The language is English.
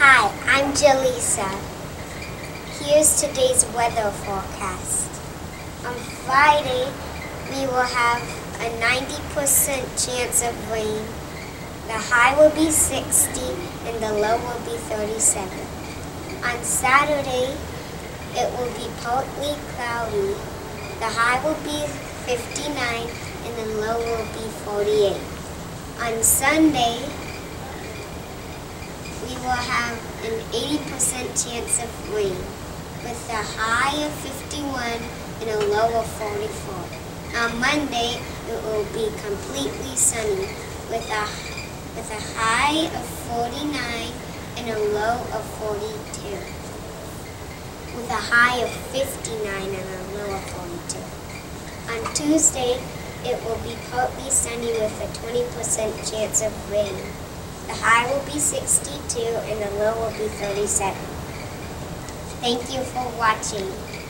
Hi, I'm Jaleesa. Here's today's weather forecast. On Friday, we will have a 90% chance of rain. The high will be 60 and the low will be 37. On Saturday, it will be partly cloudy. The high will be 59 and the low will be 48. On Sunday, we will have an 80% chance of rain with a high of 51 and a low of 44. On Monday, it will be completely sunny with a, with a high of 49 and a low of 42. With a high of 59 and a low of 42. On Tuesday, it will be partly sunny with a 20% chance of rain. The high will be 62 and the low will be 37. Thank you for watching.